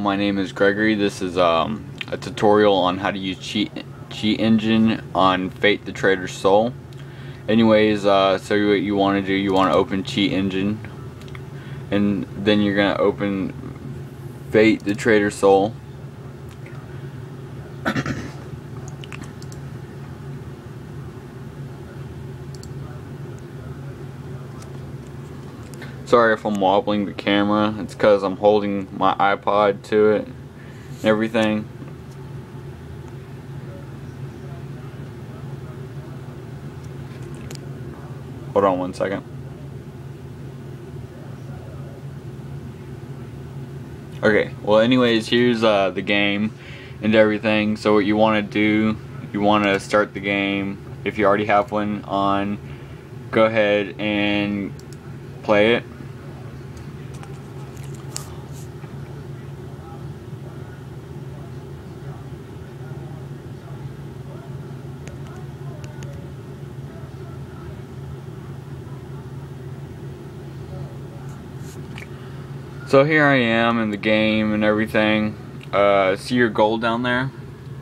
my name is Gregory. This is um, a tutorial on how to use cheat cheat engine on Fate the Traitor's Soul. Anyways, uh, so what you want to do, you want to open cheat engine, and then you're gonna open Fate the Traitor's Soul. Sorry if I'm wobbling the camera. It's because I'm holding my iPod to it everything. Hold on one second. Okay, well anyways, here's uh, the game and everything. So what you want to do, you want to start the game. If you already have one on, go ahead and play it. So here I am in the game and everything. Uh, see your gold down there?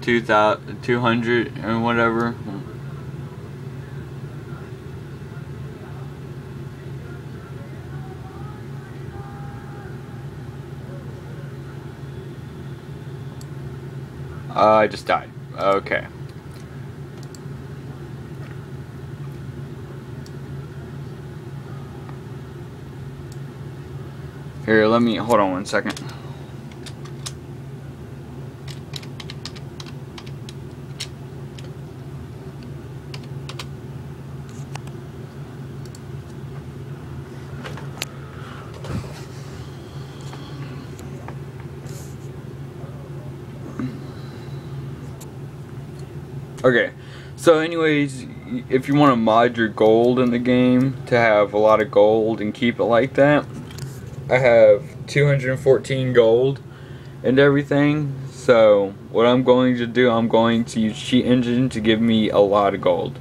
200 and whatever. Uh, I just died. Okay. Here, let me, hold on one second. Okay, so anyways, if you want to mod your gold in the game to have a lot of gold and keep it like that, I have 214 gold and everything. So what I'm going to do, I'm going to use Cheat Engine to give me a lot of gold.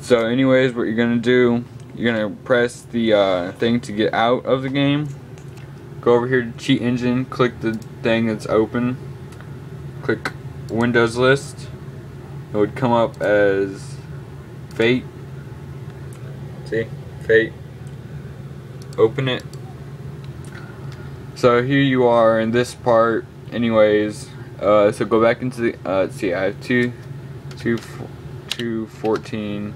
So anyways, what you're going to do, you're going to press the uh, thing to get out of the game. Go over here to Cheat Engine, click the thing that's open. Click Windows List. It would come up as Fate. See? Fate. Open it so here you are in this part anyways. Uh, so go back into the uh, let's see I have two two two fourteen.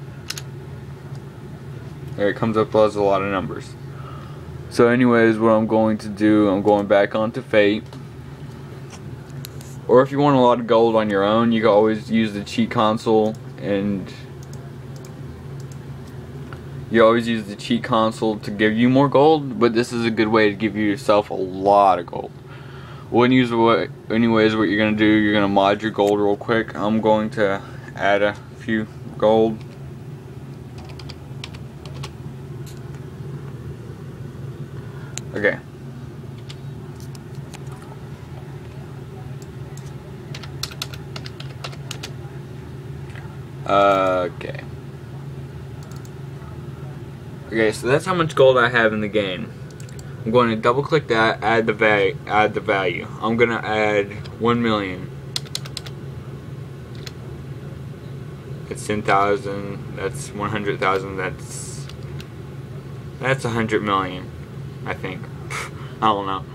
There it comes up as a lot of numbers. So anyways what I'm going to do I'm going back onto fate. Or if you want a lot of gold on your own you can always use the cheat console and you always use the cheat console to give you more gold, but this is a good way to give yourself a lot of gold. When use what, anyways, what you're gonna do, you're gonna mod your gold real quick. I'm going to add a few gold. Okay. Uh, okay. Okay, so that's how much gold I have in the game. I'm going to double click that, add the value, add the value. I'm going to add 1 million. That's 10,000, that's 100,000, that's that's 100 million, I think. I don't know.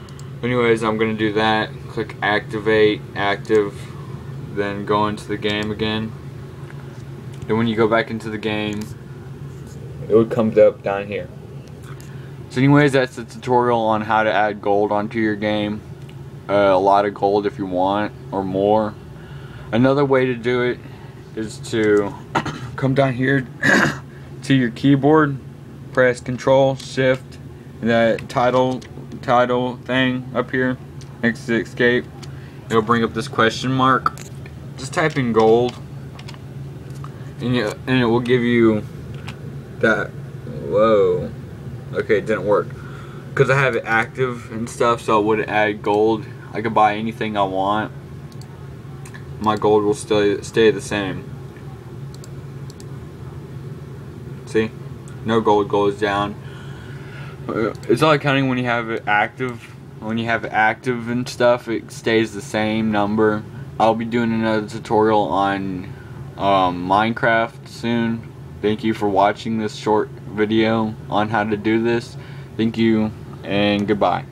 Anyways, I'm going to do that. Click activate, active, then go into the game again. Then when you go back into the game, it would come up down here. So anyways, that's the tutorial on how to add gold onto your game. Uh, a lot of gold if you want, or more. Another way to do it is to come down here to your keyboard, press Control Shift, that title title thing up here next to escape. It'll bring up this question mark. Just type in gold, and, you, and it will give you that whoa. Okay it didn't work. Because I have it active and stuff so I wouldn't add gold. I could buy anything I want. My gold will stay, stay the same. See? No gold goes down. Uh, it's only counting when you have it active when you have it active and stuff, it stays the same number. I'll be doing another tutorial on um, Minecraft soon. Thank you for watching this short video on how to do this. Thank you and goodbye.